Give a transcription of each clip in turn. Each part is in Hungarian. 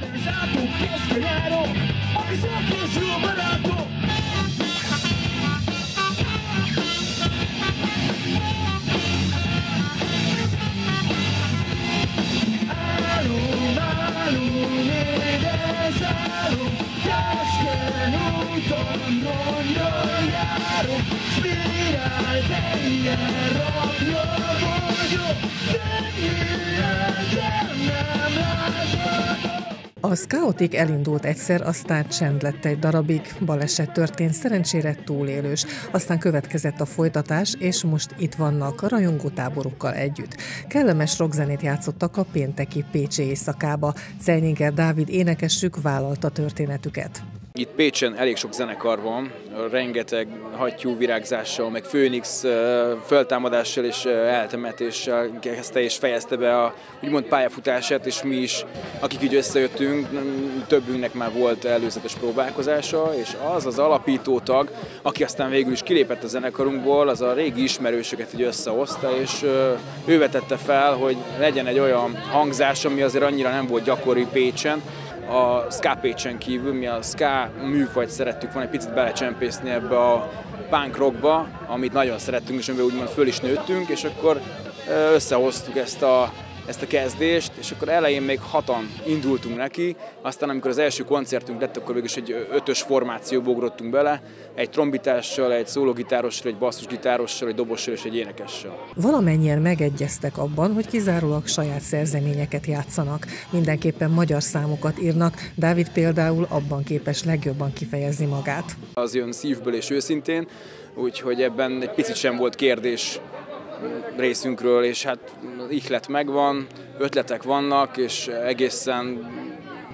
Analizzato, che schierato, oggi so che superato. Alo, alo, ne desalo, teschenuto, non. A Scoutik elindult egyszer, aztán csend lett egy darabig, baleset történt, szerencsére túlélős. Aztán következett a folytatás, és most itt vannak a rajongótáborukkal együtt. Kellemes rockzenét játszottak a pénteki Pécsi éjszakába. Celnyinger Dávid énekesük vállalta történetüket. Itt Pécsen elég sok zenekar van, rengeteg hattyú virágzással, meg Főnix föltámadással és eltemetéssel kezdte és fejezte be a úgymond pályafutását, és mi is, akik így összejöttünk, többünknek már volt előzetes próbálkozása, és az az alapító tag, aki aztán végül is kilépett a zenekarunkból, az a régi ismerősöket így összehozta, és ő vetette fel, hogy legyen egy olyan hangzás, ami azért annyira nem volt gyakori Pécsen, a ska Pécsen kívül, mi a ska műfajt szerettük volna egy picit belecsempészni ebbe a punk rockba, amit nagyon szerettünk, és amiben úgymond föl is nőttünk, és akkor összehoztuk ezt a ezt a kezdést, és akkor elején még hatan indultunk neki, aztán amikor az első koncertünk lett, akkor végül is egy ötös formációba ugrottunk bele, egy trombitással, egy szólógitárossal, egy basszusgitárossal, egy dobossal és egy énekessel. Valamennyien megegyeztek abban, hogy kizárólag saját szerzeményeket játszanak, mindenképpen magyar számokat írnak, Dávid például abban képes legjobban kifejezni magát. Az jön szívből és őszintén, úgyhogy ebben egy picit sem volt kérdés részünkről, és hát ihlet megvan, ötletek vannak, és egészen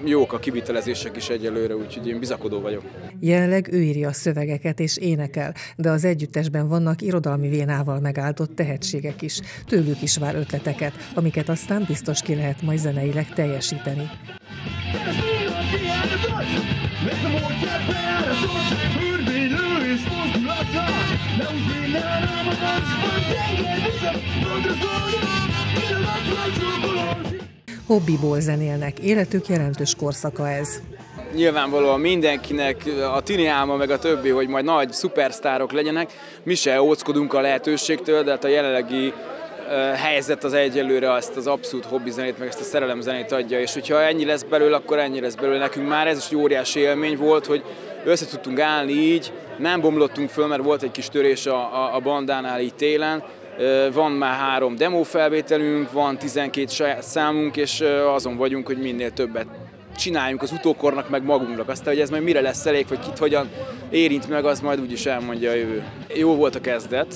jók a kivitelezések is egyelőre, úgyhogy én bizakodó vagyok. Jelenleg ő írja a szövegeket és énekel, de az együttesben vannak irodalmi vénával megáldott tehetségek is. Tőlük is vár ötleteket, amiket aztán biztos ki lehet majd zeneileg teljesíteni. Keresd mi a Hobbiból zenélnek, életük jelentős korszaka ez. Nyilvánvalóan mindenkinek a tini álma meg a többi, hogy majd nagy szupersztárok legyenek. Mi se óckodunk a lehetőségtől, de hát a jelenlegi helyzet az egyelőre azt az abszolút hobbizenét, meg ezt a szerelemzenét adja, és hogyha ennyi lesz belőle, akkor ennyi lesz belőle. Nekünk már ez is egy óriási élmény volt, hogy össze tudtunk állni így, nem bomlottunk föl, mert volt egy kis törés a, a, a bandánál így télen, van már három demo felvételünk, van 12 saját számunk, és azon vagyunk, hogy minél többet csináljunk az utókornak, meg magunknak. Aztán, hogy ez majd mire lesz elég, vagy kit hogyan érint meg, az majd úgyis elmondja a jövő. Jó volt a kezdet,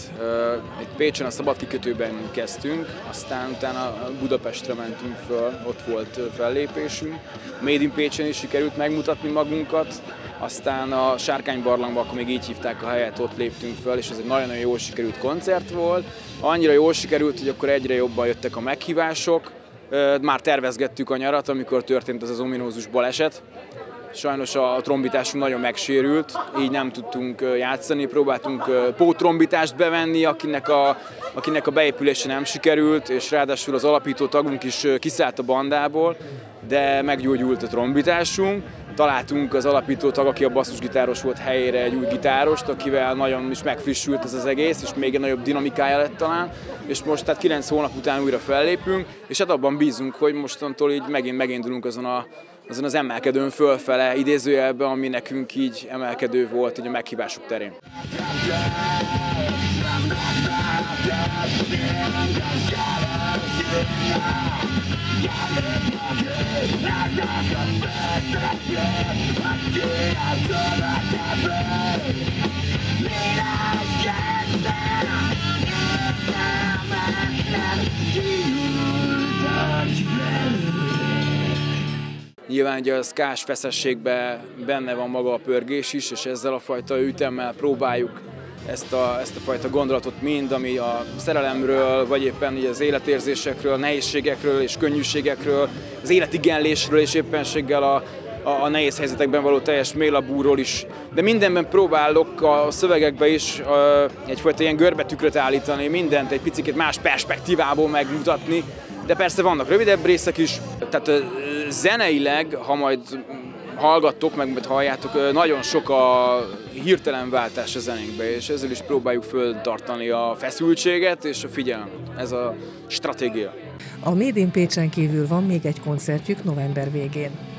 itt Pécsen a szabad kikötőben kezdtünk, aztán utána Budapestre mentünk föl, ott volt fellépésünk. Made in Pécsen is sikerült megmutatni magunkat, aztán a Sárkány barlangban, akkor még így hívták a helyet, ott léptünk föl, és ez egy nagyon-nagyon jól sikerült koncert volt. Annyira jól sikerült, hogy akkor egyre jobban jöttek a meghívások, már tervezgettük a nyarat, amikor történt az az ominózus baleset. Sajnos a trombitásunk nagyon megsérült, így nem tudtunk játszani, próbáltunk pótrombitást bevenni, akinek a, akinek a beépülése nem sikerült, és ráadásul az alapító tagunk is kiszállt a bandából, de meggyógyult a trombitásunk. Találtunk az alapító tag, aki a basszusgitáros volt helyére egy új gitárost, akivel nagyon is megfrissült ez az egész, és még egy nagyobb dinamikája lett talán, és most tehát 9 hónap után újra fellépünk, és hát abban bízunk, hogy mostantól így megint megindulunk azon a azon az emelkedőn fölfele idézőjelben, ami nekünk így emelkedő volt így a meghívások terén. Nyilván ugye a szkás feszességben benne van maga a pörgés is, és ezzel a fajta ütemmel próbáljuk ezt a, ezt a fajta gondolatot mind, ami a szerelemről, vagy éppen így az életérzésekről, nehézségekről és könnyűségekről, az életigenlésről és éppenséggel a, a, a nehéz helyzetekben való teljes mélabúról is. De mindenben próbálok a szövegekbe is ö, egyfajta ilyen görbetükröt állítani, mindent egy picit más perspektívából megmutatni, de persze vannak rövidebb részek is, tehát ö, zeneileg, ha majd hallgattok, meg majd halljátok, nagyon sok a hirtelen váltás a zenénkbe, és ezzel is próbáljuk föltartani a feszültséget és a figyelmet. Ez a stratégia. A médin Pécsen kívül van még egy koncertjük november végén.